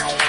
Bye.